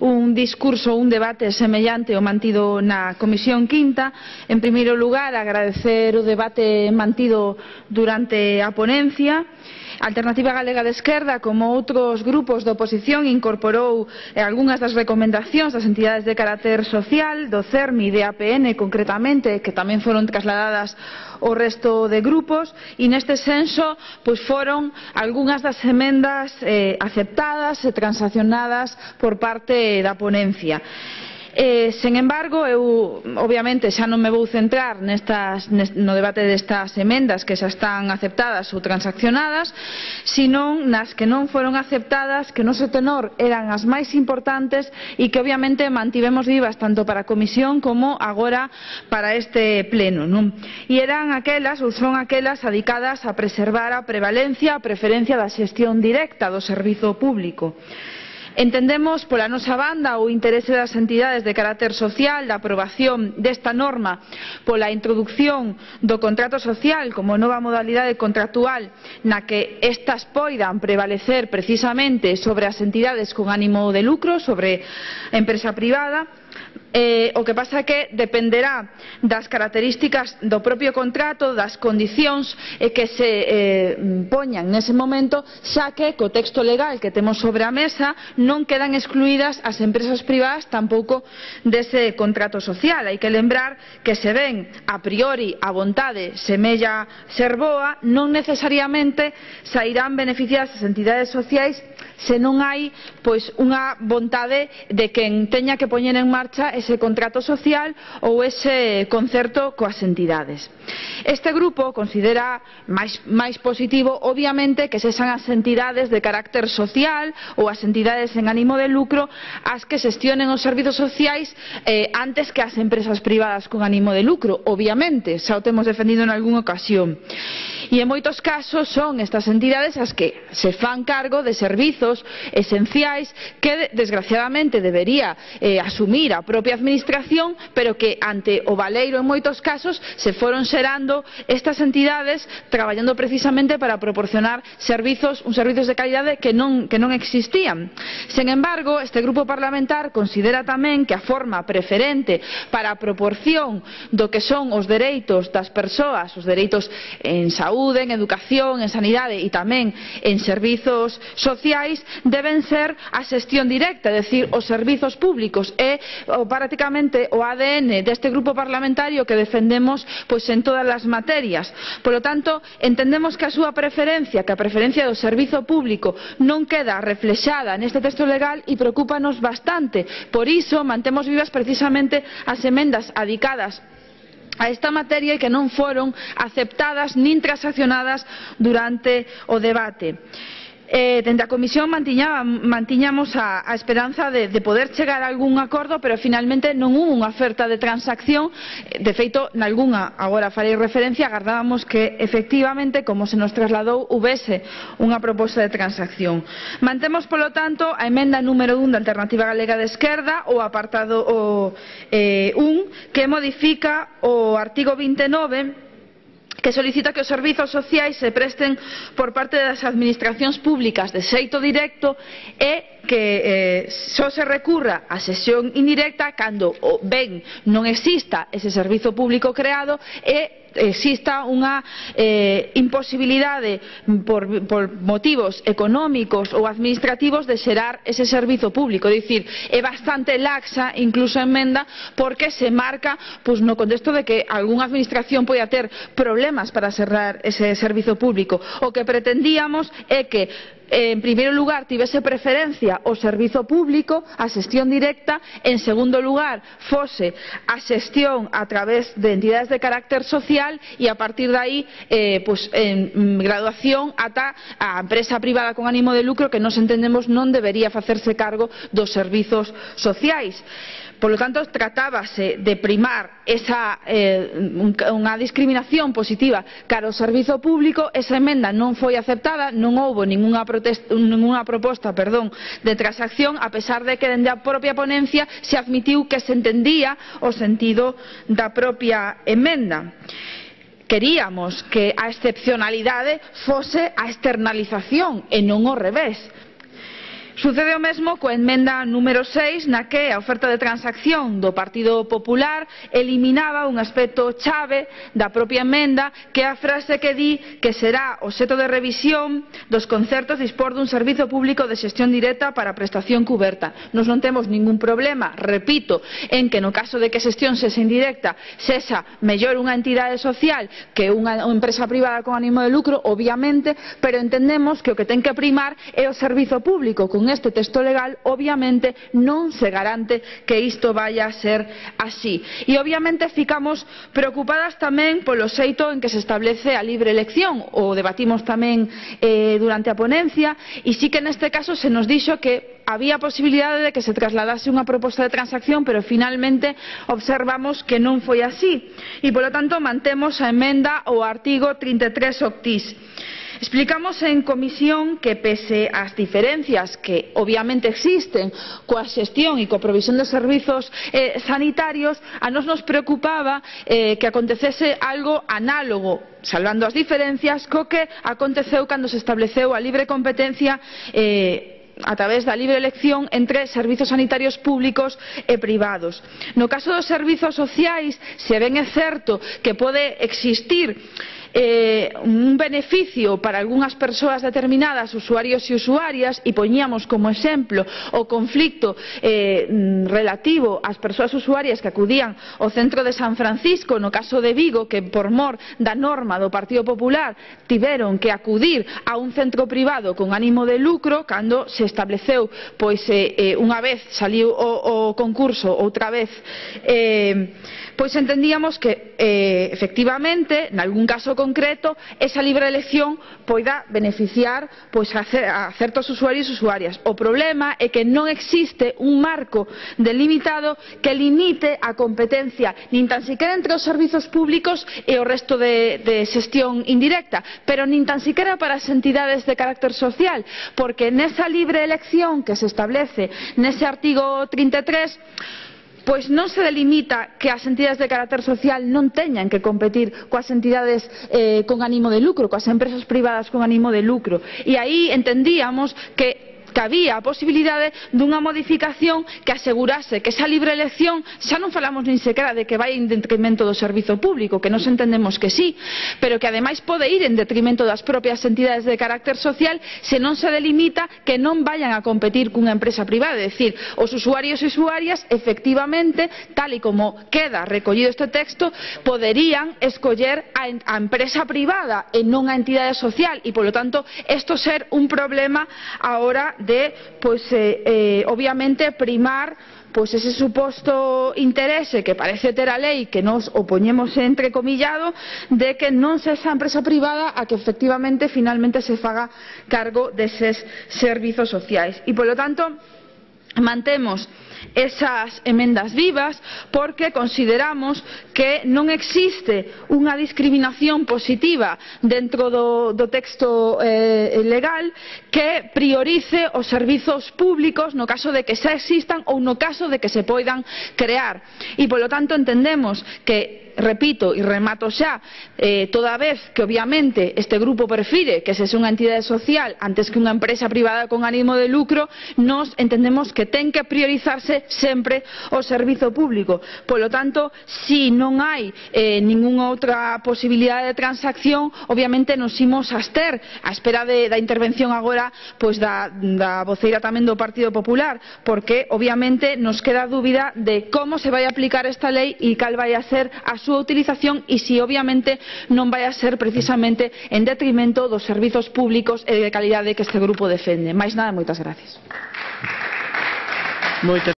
un discurso, un debate semellante ao mantido na Comisión Quinta. En primeiro lugar, agradecer o debate mantido durante a ponencia Alternativa Galega de Esquerda, como outros grupos da oposición, incorporou eh, algunhas das recomendacións das entidades de carácter social, do CERMI, de APN concretamente, que tamén foron trasladadas o resto de grupos e neste senso pois foron algunhas das emendas eh, aceptadas e transaccionadas por parte da ponencia. Eh, sen embargo, eu obviamente xa non me vou centrar nestas, nest, no debate destas emendas que xa están aceptadas ou transaccionadas, senón nas que non foron aceptadas, que no seu tenor eran as máis importantes e que obviamente mantivemos vivas tanto para a Comisión como agora para este pleno. Non? E eran aquelas ou son aquelas adicadas a preservar a prevalencia, a preferencia da xestión directa do servizo público. Entendemos pola nosa banda o interese das entidades de carácter social da aprobación desta norma pola introducción do contrato social como nova modalidade contractual na que estas poidan prevalecer precisamente sobre as entidades con ánimo de lucro, sobre a empresa privada, Eh, o que pasa é que dependerá das características do propio contrato, das condicións eh, que se eh, poñan nese momento, xa que co texto legal que temos sobre a mesa non quedan excluídas as empresas privadas tampouco dese contrato social. Hai que lembrar que se ven a priori a vontade semella ser boa, non necesariamente sairán beneficiadas as entidades sociais se non hai pois, unha vontade de quen teña que poñer en marcha ese contrato social ou ese concerto coas entidades. Este grupo considera máis, máis positivo, obviamente, que sexan as entidades de carácter social ou as entidades en ánimo de lucro as que xestionen os servizos sociais eh, antes que as empresas privadas con ánimo de lucro, obviamente, xa o temos defendido en algunha ocasión e en moitos casos son estas entidades as que se fan cargo de servizos esenciais que desgraciadamente debería eh, asumir a propia administración pero que ante o baleiro en moitos casos se foron xerando estas entidades traballando precisamente para proporcionar servizos, uns servizos de calidade que non, que non existían. Sen embargo, este grupo parlamentar considera tamén que a forma preferente para a proporción do que son os dereitos das persoas, os dereitos en saúde, saúde, en educación, en sanidade e tamén en servizos sociais deben ser a xestión directa, é dicir, os servizos públicos é prácticamente o ADN deste grupo parlamentario que defendemos pois, en todas as materias. Por lo tanto, entendemos que a súa preferencia, que a preferencia do servizo público non queda reflexada neste texto legal e preocupanos bastante. Por iso, mantemos vivas precisamente as emendas adicadas a esta materia e que non foron aceptadas nin transaccionadas durante o debate. Eh, dende a Comisión mantiñamos a, a esperanza de, de poder chegar a algún acordo, pero finalmente non hubo unha oferta de transacción. Eh, de feito, nalgúnha, agora farei referencia, agardábamos que efectivamente, como se nos trasladou, houvese unha proposta de transacción. Mantemos, polo tanto, a emenda número 1 da Alternativa Galega de Esquerda, o apartado o, eh, 1, que modifica o artigo 29 que solicita que os servizos sociais se presten por parte das administracións públicas de xeito directo e que eh, só se recurra a sesión indirecta cando o ben non exista ese servizo público creado e exista unha eh, imposibilidade por, por motivos económicos ou administrativos de xerar ese servizo público. É dicir, é bastante laxa incluso a emenda porque se marca pois, no contexto de que algunha administración poida ter problemas para xerrar ese servizo público. O que pretendíamos é que en primeiro lugar tivese preferencia o servizo público a xestión directa en segundo lugar fose a xestión a través de entidades de carácter social e a partir de aí eh, pues, en graduación ata a empresa privada con ánimo de lucro que nos entendemos non debería facerse cargo dos servizos sociais. Por lo tanto, tratábase de primar esa, eh, unha discriminación positiva cara ao servizo público, esa emenda non foi aceptada, non houbo ninguna, protesta, ninguna proposta perdón, de transacción, a pesar de que dende a propia ponencia se admitiu que se entendía o sentido da propia emenda. Queríamos que a excepcionalidade fose a externalización e non ao revés. Sucede o mesmo coa enmenda número 6 na que a oferta de transacción do Partido Popular eliminaba un aspecto chave da propia enmenda que é a frase que di que será o seto de revisión dos concertos dispor dun servizo público de xestión directa para prestación cuberta. Nos non temos ningún problema, repito, en que no caso de que xestión sexa indirecta sexa mellor unha entidade social que unha empresa privada con ánimo de lucro, obviamente, pero entendemos que o que ten que primar é o servizo público, con neste texto legal obviamente non se garante que isto vaia a ser así. E obviamente ficamos preocupadas tamén polo xeito en que se establece a libre elección, o debatimos tamén eh, durante a ponencia, e sí que neste caso se nos dixo que había posibilidade de que se trasladase unha proposta de transacción, pero finalmente observamos que non foi así. E, polo tanto, mantemos a emenda ao artigo 33 octis. Explicamos en comisión que pese ás diferencias que obviamente existen coa xestión e coa provisión de servizos eh, sanitarios, a nos nos preocupaba eh, que acontecese algo análogo salvando as diferencias co que aconteceu cando se estableceu a libre competencia eh, a través da libre elección entre servizos sanitarios públicos e privados. No caso dos servizos sociais, se ben é certo que pode existir eh, un beneficio para algunhas persoas determinadas, usuarios e usuarias, e poñíamos como exemplo o conflicto eh, relativo ás persoas usuarias que acudían ao centro de San Francisco, no caso de Vigo, que por mor da norma do Partido Popular tiveron que acudir a un centro privado con ánimo de lucro cando se estableceu, pois eh, eh unha vez saliu o, o concurso outra vez, eh, pois entendíamos que eh, efectivamente, nalgún caso concreto esa libre elección poida beneficiar pois, a, a certos usuarios e usuarias. O problema é que non existe un marco delimitado que limite a competencia nin tan siquiera entre os servizos públicos e o resto de, de xestión indirecta, pero nin tan siquiera para as entidades de carácter social, porque nesa libre elección que se establece nese artigo 33 pois non se delimita que as entidades de carácter social non teñan que competir coas entidades eh, con ánimo de lucro, coas empresas privadas con ánimo de lucro. E aí entendíamos que que había a posibilidade dunha modificación que asegurase que esa libre elección xa non falamos nin sequera de que vai en detrimento do servizo público que nos entendemos que sí pero que ademais pode ir en detrimento das propias entidades de carácter social se non se delimita que non vayan a competir cunha empresa privada. É dicir, os usuarios e usuarias efectivamente tal e como queda recollido este texto poderían escoller a, a empresa privada e non a entidade social e polo tanto isto ser un problema ahora de, pues, eh, eh, obviamente, primar pues ese suposto interese que parece ter a lei que nos opoñemos entrecomillado de que non se esa empresa privada a que efectivamente finalmente se faga cargo deses servizos sociais. E polo tanto mantemos esas emendas vivas porque consideramos que non existe unha discriminación positiva dentro do, do texto eh, legal que priorice os servizos públicos no caso de que xa existan ou no caso de que se poidan crear. E polo tanto entendemos que repito e remato xa, eh, toda vez que obviamente este grupo prefire que se sea unha entidade social antes que unha empresa privada con ánimo de lucro, nós entendemos que ten que priorizarse sempre o servizo público. Polo tanto, se non hai eh, ningunha outra posibilidade de transacción, obviamente nos imos abster a espera de, da intervención agora pois da, da voceira tamén do Partido Popular, porque obviamente nos queda dúbida de como se vai aplicar esta lei e cal vai a ser a súa utilización e se obviamente non vai a ser precisamente en detrimento dos servizos públicos e de calidade que este grupo defende. Mais nada, moitas gracias. Moitas